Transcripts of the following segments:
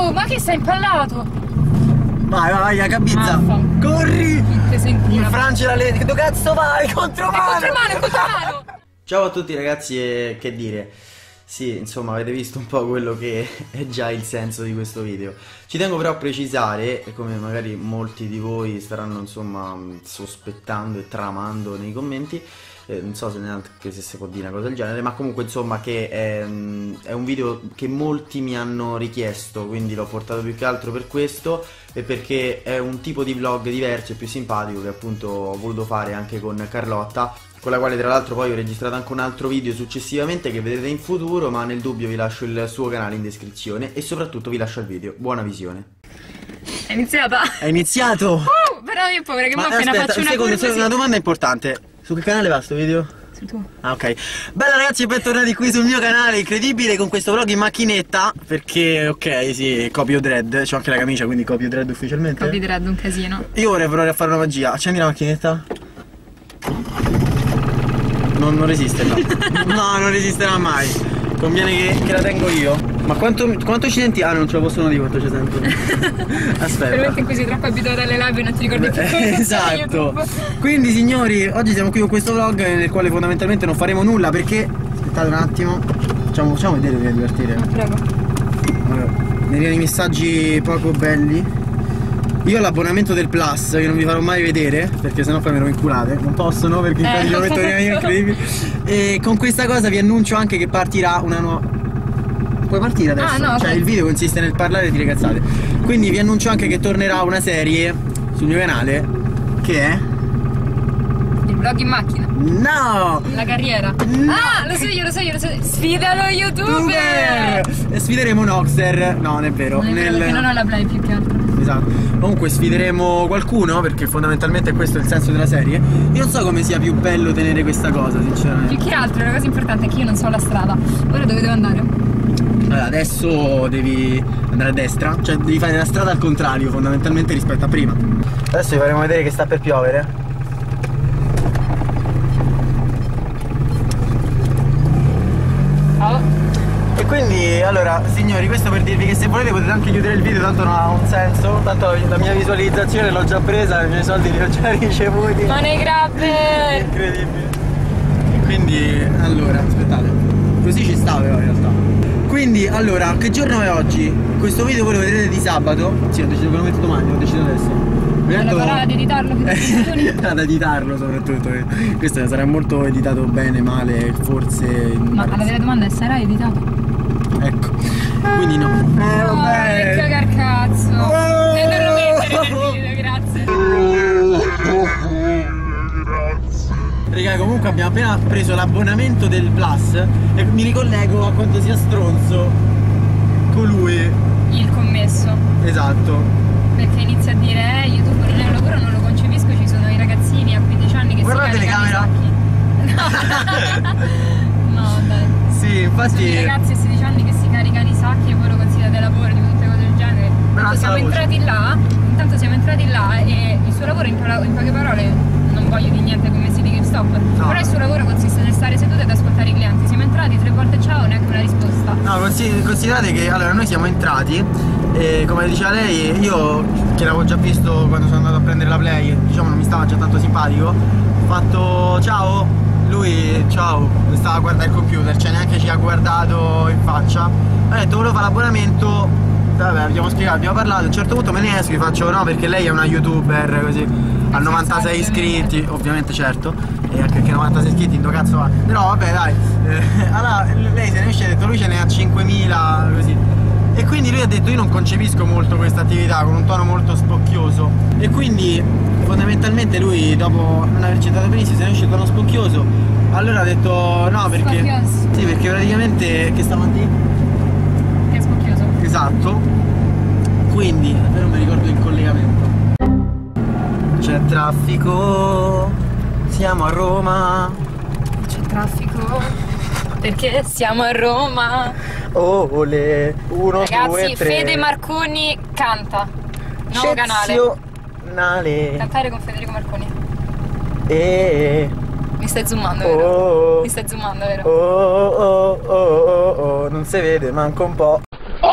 Oh, ma che sei impallato? Vai, vai, vai. Maffa. Corri! In la legge. Dove cazzo vai? Contromano! Contromano, contromano! Ciao a tutti ragazzi e che dire. Sì, insomma, avete visto un po' quello che è già il senso di questo video. Ci tengo però a precisare, e come magari molti di voi staranno insomma sospettando e tramando nei commenti, eh, non so se neanche se si può dire una cosa del genere, ma comunque insomma che è, mm, è un video che molti mi hanno richiesto, quindi l'ho portato più che altro per questo e perché è un tipo di vlog diverso e più simpatico che appunto ho voluto fare anche con Carlotta con la quale tra l'altro poi ho registrato anche un altro video successivamente che vedrete in futuro, ma nel dubbio vi lascio il suo canale in descrizione e soprattutto vi lascio il video. Buona visione. È iniziata? È iniziato! Uh, però io paura che Ma mo appena aspetta, faccio un una secondo, curva una domanda importante. Su che canale va sto video? Sul tuo. Ah ok. Bella ragazzi bentornati qui sul mio canale incredibile con questo vlog in macchinetta Perché ok sì copio dread C'ho anche la camicia quindi copio dread ufficialmente. Copy dread un casino. Io vorrei provare a fare una magia. Accendi la macchinetta. Non, non resiste no. No non resisterà mai. Conviene che, che la tengo io Ma quanto, quanto ci senti? Ah non ce lo possono dire quanto ci sento Aspetta Per momento in cui sei troppo abituato alle live e non ti ricordi più come esatto. Quindi signori, oggi siamo qui con questo vlog nel quale fondamentalmente non faremo nulla perché aspettate un attimo. Facciamo, facciamo vedere che divertire. Prego. Allora, mi arrivano i messaggi poco belli. Io ho l'abbonamento del Plus che non vi farò mai vedere perché sennò poi me lo inculate. Non possono perché Eh. eh. lo metto io incredibile. E con questa cosa vi annuncio anche che partirà una nuova. Puoi partire adesso? Ah, no, cioè ok. il video consiste nel parlare e dire cazzate. Quindi vi annuncio anche che tornerà una serie sul mio canale che è. Il vlog in macchina. No! La carriera. No. Ah, lo so io, lo so io, lo so. Sfida lo youtuber! E sfideremo Noxer. No, non è vero. Non è vero, perché non ho la play più che altro. Esatto. Comunque sfideremo qualcuno perché fondamentalmente questo è il senso della serie. Io non so come sia più bello tenere questa cosa, Più sinceramente. che altro, la cosa importante è che io non so la strada. Ora dove devo andare? Allora, adesso devi andare a destra, cioè devi fare la strada al contrario fondamentalmente rispetto a prima. Adesso vi faremo vedere che sta per piovere. E quindi, allora, signori, questo per dirvi che se volete potete anche chiudere il video, tanto non ha un senso. Tanto la mia visualizzazione l'ho già presa, i miei soldi li ho già ricevuti. Ma nei grabbe! Incredibile. E quindi, allora, aspettate. Così ci sta però in realtà. Quindi, allora, che giorno è oggi? Questo video voi lo vedrete di sabato. Sì, ho deciso che lo metto domani, ho deciso adesso. Allora, metto- parola di editarlo tutti. ad editarlo soprattutto. eh. Questo sarà molto editato bene, male, forse. Ma alla vera domanda è sarà editato? Ecco. Quindi no. Eh, Oh, che cazzo! Oh. E non lo mettere nel video, grazie. Raga, comunque abbiamo appena preso l'abbonamento del Plus e mi ricollego a quanto sia stronzo colui. Il commesso. Esatto. Perché inizia a dire, eh, YouTube non è un lavoro, non lo concepisco, ci sono i ragazzini a 15 anni che Guarda si caricano i sacchi. No. no, dai. Sì, Sono i infatti. ragazzi a 16 anni che si caricano i sacchi e voi lo considerate lavoro, di tutte cose del genere. Intanto siamo entrati là, intanto siamo entrati là e il suo lavoro in, pala- in poche parole, non voglio di niente come si di GameStop, però il suo lavoro consiste nel stare seduto ed ascoltare i clienti. Siamo entrati tre volte ciao, neanche una risposta. No, consi- considerate che allora noi siamo entrati e come diceva lei, io che l'avevo già visto quando sono andato a prendere la play, diciamo non mi stava già tanto simpatico, ho fatto ciao, lui ciao, stava a guardare il computer, cioè neanche ci ha guardato in faccia. Ha detto volevo fare l'abbonamento, vabbè abbiamo spiegato, abbiamo parlato, a un certo punto me ne esco, gli faccio no perché lei è una youtuber così, ha 96 iscritti, ovviamente certo, e anche perché 96 iscritti, in cazzo va. Però vabbè dai, eh, allora lei se ne esce ha detto lui ce n'è a 5000 così. E quindi lui ha detto io non concepisco molto questa attività con un tono molto spocchioso. E quindi fondamentalmente lui dopo non aver citato benissimo se ne esce con uno spocchioso. Allora ha detto no perché. Spocchioso. Sì, perché praticamente che stava a dire? Che è spocchioso. Esatto. Quindi, non mi ricordo il collegamento. C'è traffico, siamo a Roma. C'è traffico perché siamo a Roma. Oh, le uno, Ragazzi, due, tre. Fede Marconi canta. No, canale. Cantare con Federico Marconi. E mi stai zoomando, oh, vero? Mi stai zoomando, vero? Oh, oh, oh, oh, oh, non si vede, manca un po'. Oh!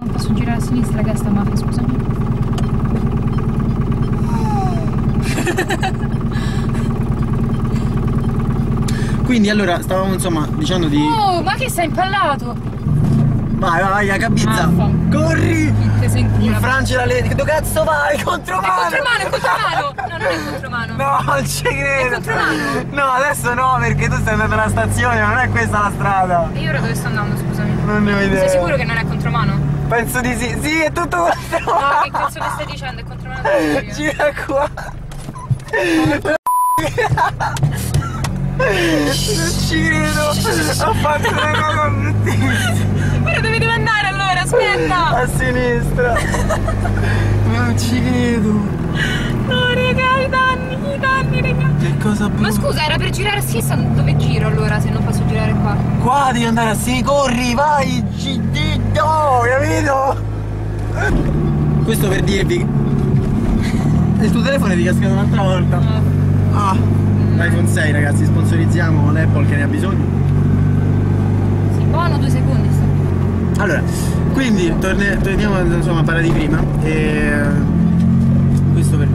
Non posso girare a sinistra, ragazzi. Allora stavamo insomma dicendo di. Oh, ma che sei impallato? Vai, vai, vai, Gabizza! Affa. Corri! Infrangi la legge! Dove cazzo vai? È Contromano! contromano, è contromano! No, non è contromano. No, non ci credo! contromano. No, adesso no, perché tu stai andando alla stazione, non è questa la strada! E io ora dove sto andando, scusami? Non ne ho idea. Sei sicuro che non è contromano? Penso di sì. Sì, è tutto No, contromano! che cazzo mi stai dicendo? È contromano Gira qua! Non ci credo! Ho fatto una cosa bruttissima! Ora dove devo andare allora? Aspetta! A sinistra! Non ci credo! No, raga, i danni, i danni, raga. Che cosa brutta! Ma scusa, era per girare a sinistra, dove giro allora se non posso girare qua? Qua devi andare a sì, corri, vai, cidito, capito? Questo per dirvi Il tuo telefono è ricascato un'altra volta Ah, iPhone 6 ragazzi, sponsorizziamo l'Apple che ne ha bisogno Sì, buono, due secondi sto. Allora, quindi torne- torniamo insomma a parlare di prima e questo per,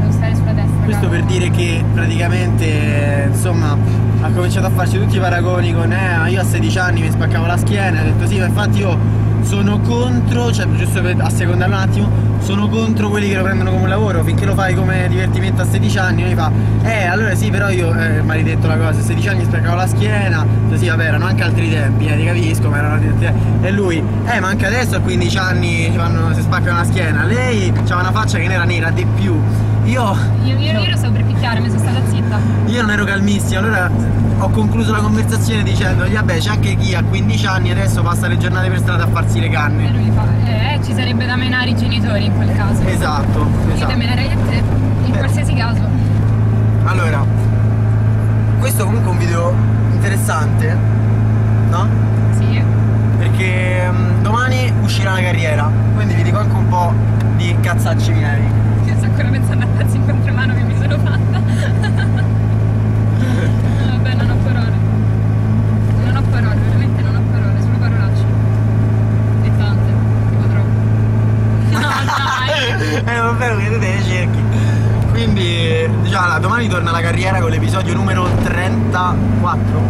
Devo stare sulla destra. questo per dire che praticamente insomma ha cominciato a farci tutti i paragoni con eh io a 16 anni mi spaccavo la schiena, ha detto sì ma infatti io sono contro, cioè giusto per assecondarlo un attimo, sono contro quelli che lo prendono come lavoro, finché lo fai come divertimento a 16 anni, lui fa, eh allora sì però io, eh, maledetto la cosa, a 16 anni mi spaccavo la schiena, così vabbè erano anche altri tempi, eh, ti capisco, ma erano altri tempi. E lui, eh ma anche adesso a 15 anni si, fanno, si spaccano la schiena, lei aveva una faccia che ne era nera di più, io Io, io, io lo stavo per picchiare, mi sono stata zitta. io non ero calmissimo, allora ho concluso la conversazione dicendogli vabbè c'è anche chi a 15 anni adesso passa le giornate per strada a farsi le E canne. lui fa, eh, ci sarebbe da menare i genitori in quel caso. Esatto, Io te esatto. menarei a te, in Eh. qualsiasi caso. Allora, questo comunque è un video interessante, no? Sì. Perché mm, domani uscirà la carriera, quindi vi dico anche un po' di cazzacci miei. Pensando a pezzi in contromano che mi sono fatta. No, Vabbè, non ho parole. Non ho parole, veramente non ho parole, solo parolacce. E tante, tipo troppo. No, dai. eh vabbè, che tu te le cerchi. Quindi, diciamo, domani torna la carriera con l'episodio numero 34.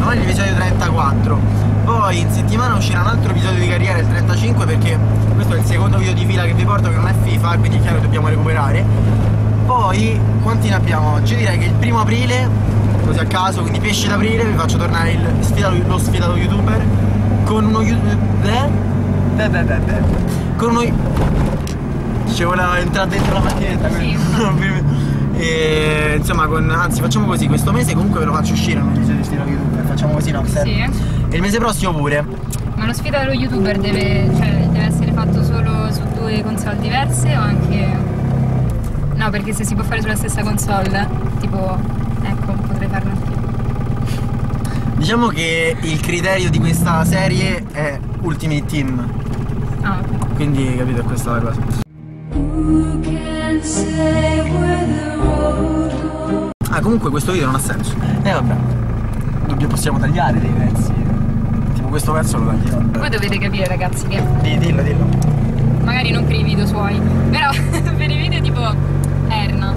Domani l'episodio 34. Poi in settimana uscirà un altro episodio di carriera, il 35, perché questo è il secondo video di fila che vi porto che non è FIFA, quindi è chiaro che dobbiamo recuperare. Poi, quanti ne abbiamo oggi? Direi che il primo aprile, così a caso, quindi pesce d'aprile, vi faccio tornare il sfidato- lo sfidato youtuber con uno youtuber. Beh, beh, beh, beh. Con uno. Ci voleva entrare dentro la macchinetta Sì. e insomma con. Anzi facciamo così, questo mese comunque ve lo faccio uscire un episodio di sfidato youtuber. Facciamo così, no? Sì. E il mese prossimo pure. Ma lo sfida dello youtuber deve, cioè, deve essere fatto solo su due console diverse o anche. No, perché se si può fare sulla stessa console, tipo. Ecco, potrei farlo anch'io. Diciamo che il criterio di questa serie è Ultimate Team. Ah, ok. Quindi capito, è questa la cosa. Ah, comunque questo video non ha senso. E vabbè. Dobbiamo, possiamo tagliare dei pezzi. Tipo questo pezzo lo tagliamo. Voi dovete capire, ragazzi, che Di- dillo, dillo. magari non per i video suoi, però per i video tipo Erna,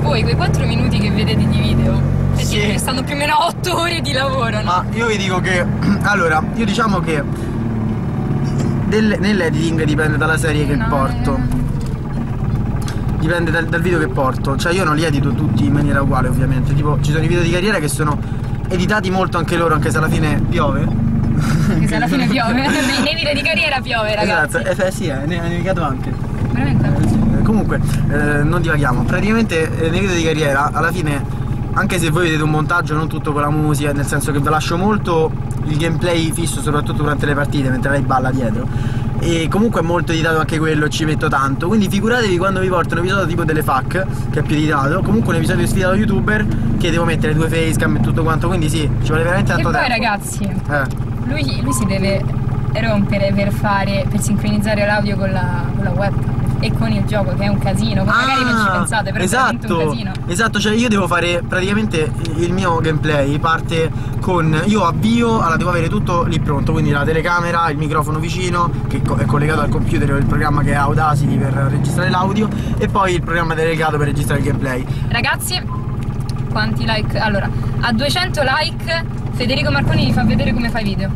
voi quei 4 minuti che vedete di video, Sì. stanno più o meno 8 ore di lavoro, no? Ma io vi dico che. Allora, io diciamo che. del- nell'editing dipende dalla serie che No, porto. eh. Dipende dal, dal video che porto. Cioè io non li edito tutti in maniera uguale ovviamente. Tipo ci sono i video di carriera che sono editati molto anche loro, anche se alla fine piove. Che se alla fine piove, nei video di carriera piove, ragazzi. Esatto, eh, sì, eh, ne ha nevicato anche. Veramente? Eh, sì. Eh, Comunque, eh, non divaghiamo. Praticamente eh, nei video di carriera, alla fine, anche se voi vedete un montaggio, non tutto con la musica, nel senso che vi lascio molto il gameplay fisso, soprattutto durante le partite, mentre lei balla dietro. E comunque è molto editato anche quello, ci metto tanto. Quindi figuratevi quando vi porto un episodio tipo delle FAC, che è più editato, comunque un episodio sfidato youtuber, che devo mettere due facecam e tutto quanto. Quindi sì, ci vuole veramente E tanto poi tempo. ragazzi, Eh. lui, lui si deve rompere per fare, per sincronizzare l'audio con la, con la webcam e con il gioco, che è un casino, come magari non ci Ah, pensate, però è veramente un esatto, casino. esatto, cioè io devo fare praticamente il mio gameplay parte con io avvio, allora devo avere tutto lì pronto, quindi la telecamera, il microfono vicino che co- è collegato al computer, il programma che è Audacity per registrare l'audio e poi il programma delegato per registrare il gameplay. Ragazzi, quanti like. Allora, a 200 like Federico Marconi vi fa vedere come fai video.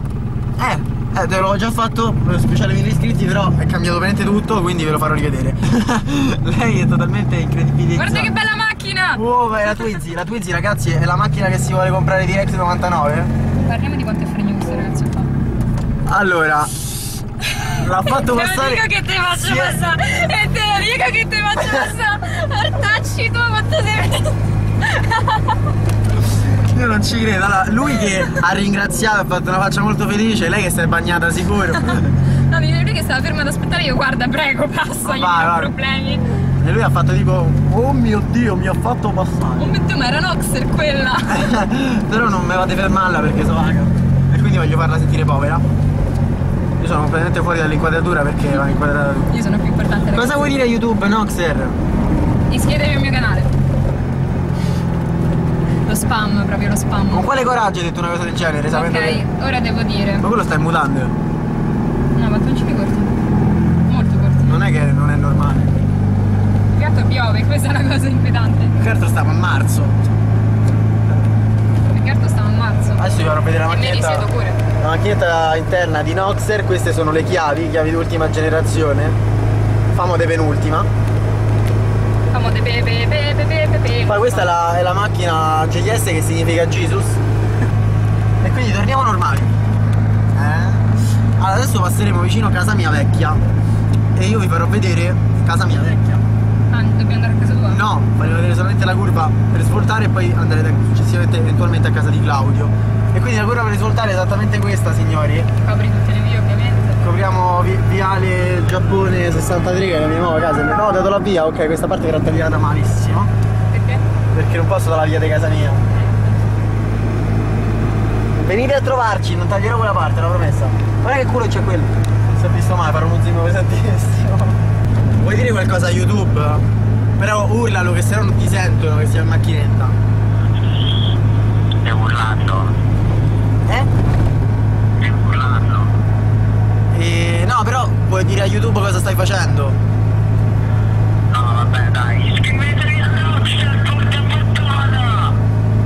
Eh, eh, te l'ho già fatto, eh, speciale per gli iscritti, però è cambiato veramente tutto, quindi ve lo farò rivedere. Lei è totalmente incredibile. Guarda che bella macchina! Wow, è la Twizy, la Twizy ragazzi è la macchina che si vuole comprare di X99. Parliamo di quanto è fregno questo ragazzo qua. Allora, l'ha fatto Te lo passare. dico che ti faccio Sì, eh. passare! E te lo dico che ti faccio passare! Ortacci tu quanto sei Io non ci credo. Allora, lui che ha ringraziato, ha fatto una faccia molto felice, lei che si è bagnata sicuro. No, mi lui che stava fermo ad aspettare, io guarda, prego, passa, io Vai, non ho problemi. E lui ha fatto tipo, oh mio dio, mi ha fatto passare. Oh mio Dio, ma era Noxer quella! Però non me fate fermarla perché sono vaga. E quindi voglio farla sentire povera. Io sono completamente fuori dall'inquadratura perché va inquadrata. Io sono più importante. Cosa vuoi dire a YouTube, Noxer? Iscrivetevi al mio canale. Spam, proprio lo spam. Con quale coraggio hai detto una cosa del genere, Ok, che. ora devo dire. Ma quello sta in mutande. No, mattoncini corti. Molto corti. Non è che non è normale. Il gatto piove, questa è una cosa inquietante. Certo stava a marzo. Il gatto stava a marzo. Adesso vi farò vedere la E macchinetta. pure. La macchinetta interna di Noxer, queste sono le chiavi, chiavi di ultima generazione. Famo de penultima. Famo de pe pe pe pe. Poi questa è la, è la macchina GS che significa Jesus. E quindi torniamo normali. Eh? Allora adesso passeremo vicino a casa mia vecchia. E io vi farò vedere casa mia vecchia. Ah, dobbiamo andare a casa tua? No, faremo vedere solamente la curva per svoltare e poi andrete successivamente eventualmente a casa di Claudio. E quindi la curva per svoltare è esattamente questa, signori. Copri tutte le vie ovviamente. Copriamo vi- Viale Giappone 63 che è la mia nuova casa. No, ho dato la via, ok, questa parte verrà tagliata malissimo. Perché? Perché non posso dare la via di casa mia. Venite a trovarci, non taglierò quella parte, l'ho promessa. Guarda che culo c'è quello. Non si è visto mai, farò uno zoom pesantissimo. Vuoi dire qualcosa a YouTube? Però urlalo che se no non ti sentono che sei in macchinetta. Stai urlando, Eh? stai urlando. E... No, però vuoi dire a YouTube cosa stai facendo? No, vabbè, dai, iscrivetevi alla Rockstar, porca puttana!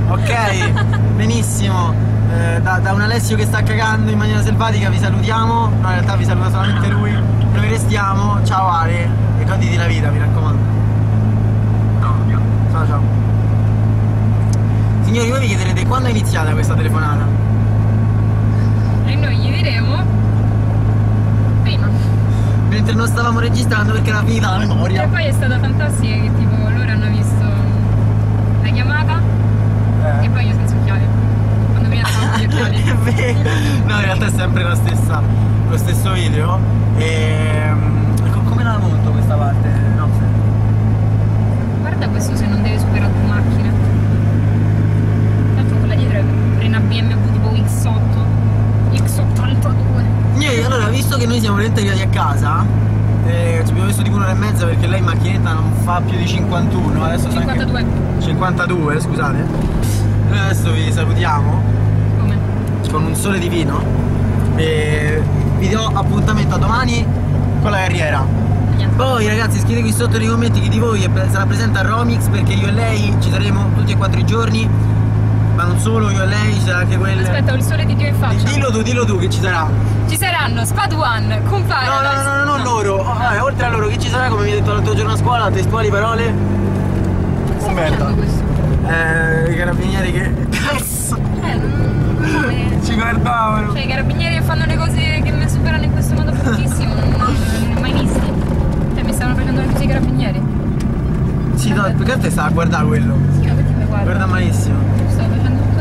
Ok, benissimo. Eh, da, da un Alessio che sta cagando in maniera selvatica vi salutiamo. No, in realtà vi saluta solamente lui. Noi restiamo. Ciao Ale e goditi la vita, mi raccomando. Ciao ciao. Signori, voi vi chiederete quando è iniziata questa telefonata? E noi gli diremo prima. Mentre non stavamo registrando perché era finita la E memoria. poi è stata fantastica che tipo loro hanno visto la chiamata e Eh. poi io senza occhiali. Quando prima stavamo gli occhiali. No, in realtà è sempre la stessa, lo stesso video. E co- come la monto questa parte? No, Guarda questo se non deve superare due macchine. Tanto quella dietro è una BMW tipo X8. X82. Niente, allora, visto che noi siamo veramente arrivati a casa, eh, ci abbiamo messo tipo un'ora e mezza perché lei in macchinetta non fa più di 51, adesso so anche- 52. 52, scusate. Noi adesso vi salutiamo Come? con un sole divino e vi do appuntamento a domani con la carriera. Poi ragazzi scrivete qui sotto nei commenti chi di voi sarà presente a Romix perché io e lei ci saremo tutti e quattro i giorni, ma non solo io e lei, ci sarà anche quelle. Aspetta, ho il sole di Dio in faccia. Dillo tu, dillo tu che ci sarà. Ci saranno Spad One, compare. No, no, no, no, non loro. Oh, eh, oltre a loro, chi ci sarà, come mi hai detto l'altro giorno a scuola, testuali parole? Sto facendo questo. Eh, i carabinieri che. Cazzo! Eh. Ci guardavano. Cioè, i carabinieri che fanno le cose che mi superano in questo modo bruttissimo, non, li ho mai visti. Cioè, mi stavano facendo le cose i carabinieri. Sì, no, perché te stava a guardare quello? Sì, ma perché mi guarda? Guarda malissimo.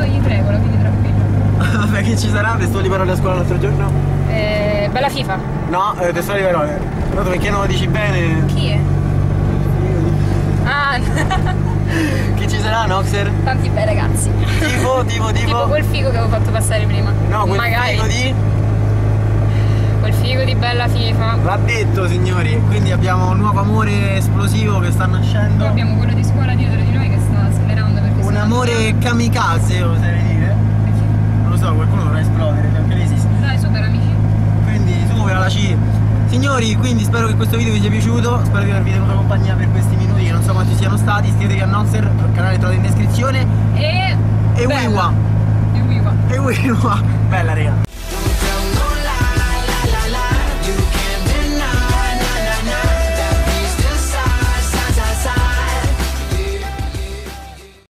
Tutto in regola, quindi tranquillo. Vabbè, chi ci sarà? Testuali parole a scuola l'altro giorno? Eh, bella FIFA. No, eh, testuali parole. Tanto perché non lo dici bene? Chi è? Ah, Chi ci sarà, Noxer? tanti bei ragazzi. Tipo, tipo, tipo. Tipo quel figo che avevo fatto passare prima. No, quel Magari. figo di. Quel figo di bella FIFA. Va detto, signori. Quindi abbiamo un nuovo amore esplosivo che sta nascendo. Poi abbiamo quello di scuola dietro di noi che sta amore kamikaze, oserei dire. Non lo so, qualcuno dovrà esplodere, perché lei esiste. Dai, super amici. Quindi supera la C. Signori, quindi spero che questo video vi sia piaciuto, spero di avervi tenuto compagnia per questi minuti che non so quanti siano stati, iscrivetevi a Nonser, il canale trovate in descrizione E... e. Wiwa, E Wiwa. e Wiwa, bella raga.